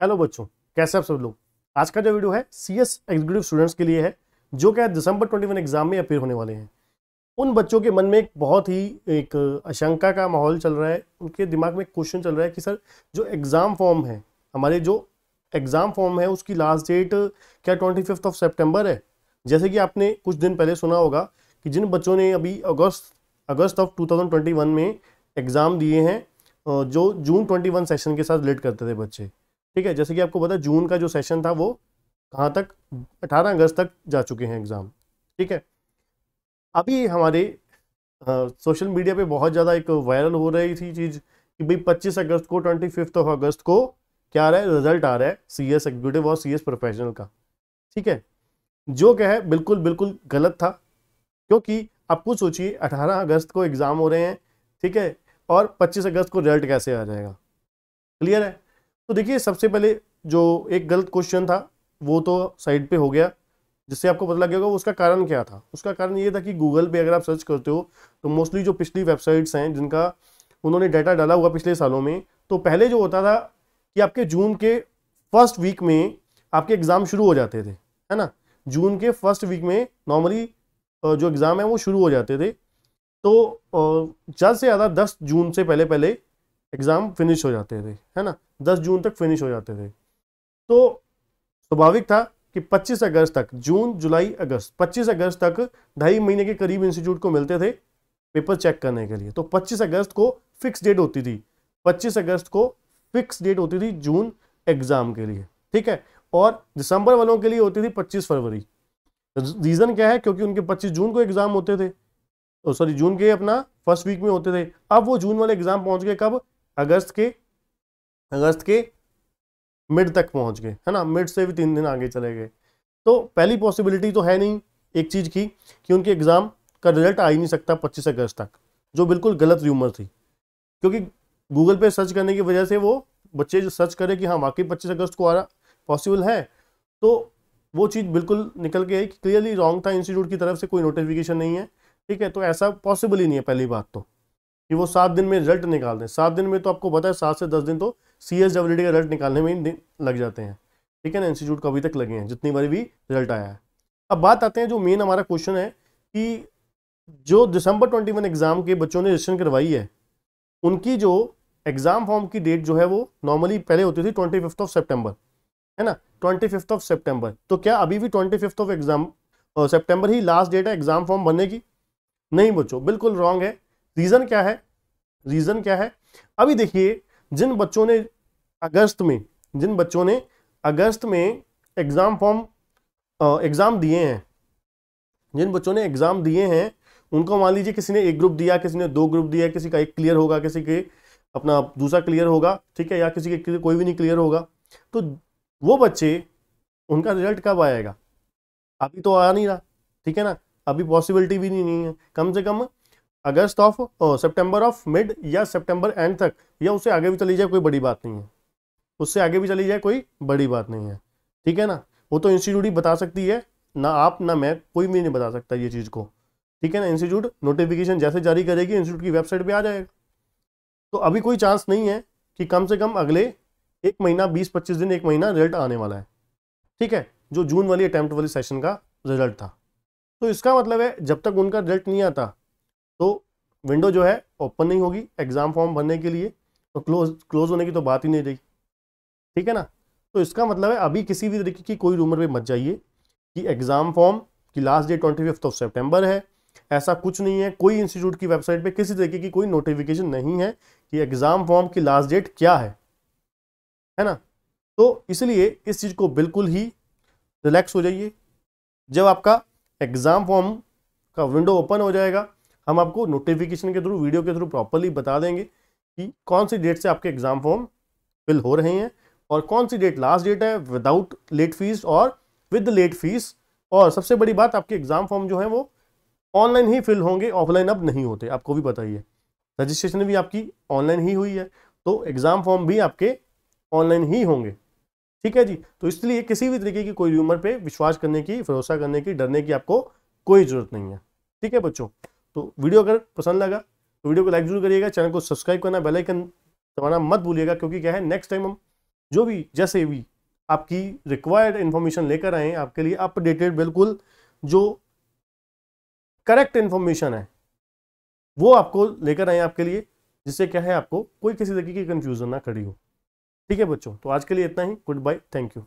Hello बच्चों, कैसे आप सब लोग? आज का जो वीडियो है सी एस एग्जीक्यूटिव स्टूडेंट्स के लिए है, जो क्या दिसंबर 21 एग्ज़ाम में अपीयर होने वाले हैं। उन बच्चों के मन में एक बहुत ही, एक आशंका का माहौल चल रहा है, उनके दिमाग में क्वेश्चन चल रहा है कि, सर, जो एग्ज़ाम फॉर्म है, हमारे जो एग्ज़ाम फॉर्म है, उसकी लास्ट डेट क्या ट्वेंटी फिफ्थ ऑफ़ सेप्टेम्बर है? जैसे कि आपने कुछ दिन पहले सुना होगा कि जिन बच्चों ने अभी अगस्त अगस्त ऑफ़ टू में एग्ज़ाम दिए हैं जो जून ट्वेंटी सेशन के साथ रिलेट करते थे बच्चे। ठीक है जैसे कि आपको पता जून का जो सेशन था वो कहाँ तक? 18 अगस्त तक जा चुके हैं एग्ज़ाम ठीक है? अभी हमारे आ, सोशल मीडिया पे बहुत ज़्यादा एक वायरल हो रही थी चीज़ कि भाई 25 अगस्त को ट्वेंटी फिफ्थ ऑफ़ अगस्त को क्या आ रहा है? रिज़ल्ट आ रहा है सी एस एग्जीक्यूटिव और सी एस प्रोफेशनल का ठीक है? जो क्या है बिल्कुल बिल्कुल गलत था क्योंकि आप सोचिए अठारह अगस्त को एग्ज़ाम हो रहे हैं ठीक है? और 25 अगस्त को रिज़ल्ट कैसे आ जाएगा? क्लियर है? तो देखिए, सबसे पहले जो एक गलत क्वेश्चन था, वो तो साइड पे हो गया, जिससे आपको पता लग गया उसका कारण क्या था। उसका कारण ये था कि गूगल पे अगर आप सर्च करते हो तो मोस्टली जो पिछली वेबसाइट्स हैं, जिनका उन्होंने डाटा डाला हुआ पिछले सालों में तो पहले जो होता था कि आपके जून के फ़र्स्ट वीक में आपके एग्ज़ाम शुरू हो जाते थे, है ना? जून के फ़र्स्ट वीक में नॉर्मली जो एग्ज़ाम है, वो शुरू हो जाते थे। तो ज़्यादा से ज़्यादा दस जून से पहले पहले एग्ज़ाम फिनिश हो जाते थे, है ना? दस जून तक फिनिश हो जाते थे। तो स्वाभाविक था कि 25 अगस्त तक, जून, जुलाई, अगस्त 25 अगस्त तक ढाई महीने के करीब इंस्टीट्यूट को मिलते थे पेपर चेक करने के लिए। तो 25 अगस्त को फिक्स डेट होती थी। 25 अगस्त को फिक्स डेट होती थी जून एग्ज़ाम के लिए, ठीक है? और दिसंबर वालों के लिए होती थी 25 फरवरी। रीज़न क्या है? क्योंकि उनके 25 जून को एग्ज़ाम होते थे। सॉरी जून के अपना फ़र्स्ट वीक में होते थे। अब वो जून वाले एग्ज़ाम पहुँच गए कब? अगस्त के अगस्त के मिड तक पहुँच गए, है ना? मिड से भी तीन दिन आगे चले गए। तो पहली पॉसिबिलिटी तो है नहीं एक चीज़ की, कि उनके एग्ज़ाम का रिज़ल्ट आ ही नहीं सकता पच्चीस अगस्त तक, जो बिल्कुल गलत र्यूमर थी। क्योंकि गूगल पे सर्च करने की वजह से वो बच्चे जो सर्च करें कि हाँ वाकई पच्चीस अगस्त को आ रहा पॉसिबल है तो वो चीज़ बिल्कुल निकल के आई कि क्लियरली रॉन्ग था इंस्टीट्यूट की तरफ़ से कोई नोटिफिकेशन नहीं है, ठीक है? तो ऐसा पॉसिबल ही नहीं है, पहली बात तो कि वो सात दिन में रिज़ल्ट निकाल दें। सात दिन में तो आपको पता है, सात से दस दिन तो सी एस डब्ल्यू डी का रिज़ल्ट निकालने में ही लग जाते हैं। ठीक है ना? इंस्टीट्यूट को अभी तक लगे हैं, जितनी बार भी रिज़ल्ट आया है। अब बात आते हैं जो मेन हमारा क्वेश्चन है कि जो दिसंबर ट्वेंटी वन एग्ज़ाम के बच्चों ने रजिस्ट्रेशन करवाई है, उनकी जो एग्ज़ाम फॉर्म की डेट जो है वो नॉर्मली पहले होती थी ट्वेंटी फिफ्थ ऑफ़ सेप्टेम्बर है ना? ट्वेंटी फिफ्थ ऑफ़ सेप्टेम्बर तो क्या अभी भी twenty fifth of exam September he last date है एग्ज़ाम फॉर्म भरने की? नहीं बच्चों, बिल्कुल रॉन्ग है। रीज़न क्या है? रीज़न क्या है? अभी देखिए जिन बच्चों ने अगस्त में जिन बच्चों ने अगस्त में एग्ज़ाम फॉर्म एग्ज़ाम दिए हैं जिन बच्चों ने एग्ज़ाम दिए हैं उनको मान लीजिए किसी ने एक ग्रुप दिया किसी ने दो ग्रुप दिया किसी का एक क्लियर होगा किसी के अपना दूसरा क्लियर होगा ठीक है या किसी के कोई भी नहीं क्लियर होगा तो वो बच्चे उनका रिज़ल्ट कब आएगा? अभी तो आ नहीं रहा ठीक है ना? अभी पॉसिबिलिटी भी नहीं, नहीं है। कम से कम अगस्त ऑफ़ सितंबर ऑफ़, मिड या सितंबर एंड तक, या उससे आगे भी चली जाए कोई बड़ी बात नहीं है। उससे आगे भी चली जाए कोई बड़ी बात नहीं है। ठीक है ना? वो तो इंस्टीट्यूट ही बता सकती है, ना आप, ना मैं, कोई भी नहीं बता सकता ये चीज़ को। ठीक है ना? इंस्टीट्यूट नोटिफिकेशन जैसे जारी करेगी, इंस्टीट्यूट की वेबसाइट पर आ जाएगा। तो अभी कोई चांस नहीं है कि कम से कम अगले एक महीना बीस पच्चीस दिन, एक महीना रिज़ल्ट आने वाला है। ठीक है? जो जून वाली अटैम्प्ट वाली सेशन का रिज़ल्ट था। तो इसका मतलब है, जब तक उनका रिज़ल्ट नहीं आता तो विंडो जो है ओपन नहीं होगी एग्ज़ाम फॉर्म भरने के लिए तो क्लोज क्लोज होने की तो बात ही नहीं रही। ठीक है ना? तो इसका मतलब है अभी किसी भी तरीके की कोई रूमर पे मत जाइए कि एग्ज़ाम फॉर्म की last date twenty fifth of September है। ऐसा कुछ नहीं है, कोई इंस्टीट्यूट की वेबसाइट पे किसी तरीके की कोई नोटिफिकेशन नहीं है कि एग्ज़ाम फॉर्म की लास्ट डेट क्या है। है ना? तो इसलिए इस चीज़ को बिल्कुल ही रिलैक्स हो जाइए। जब आपका एग्ज़ाम फॉर्म का विंडो ओपन हो जाएगा हम आपको नोटिफिकेशन के थ्रू वीडियो के थ्रू प्रॉपरली बता देंगे कि कौन सी डेट से आपके एग्ज़ाम फॉर्म फिल हो रहे हैं और कौन सी डेट लास्ट डेट है विदाउट लेट फ़ीस और विद लेट फ़ीस और सबसे बड़ी बात, आपके एग्ज़ाम फॉर्म जो है वो ऑनलाइन ही फिल होंगे ऑफलाइन अब नहीं होते। आपको भी पता ही है। रजिस्ट्रेशन भी आपकी ऑनलाइन ही हुई है। तो एग्ज़ाम फॉर्म भी आपके ऑनलाइन ही होंगे। ठीक है जी? तो इसलिए किसी भी तरीके की कोई र्यूमर पे विश्वास करने की, भरोसा करने की, डरने की आपको कोई ज़रूरत नहीं है। ठीक है बच्चों? तो वीडियो अगर पसंद लगा तो वीडियो को लाइक ज़रूर करिएगा, चैनल को सब्सक्राइब करना, बेल आइकन दबाना मत भूलिएगा, क्योंकि क्या है नेक्स्ट टाइम हम जो भी, जैसे भी आपकी रिक्वायर्ड इन्फॉर्मेशन लेकर आए आपके लिए अपडेटेड बिल्कुल जो करेक्ट इन्फॉर्मेशन है, वो आपको लेकर आए आपके लिए, जिससे क्या है, आपको कोई किसी तरीके की कंफ्यूजन ना खड़ी हो। ठीक है बच्चों तो आज के लिए इतना ही गुड बाय थैंक यू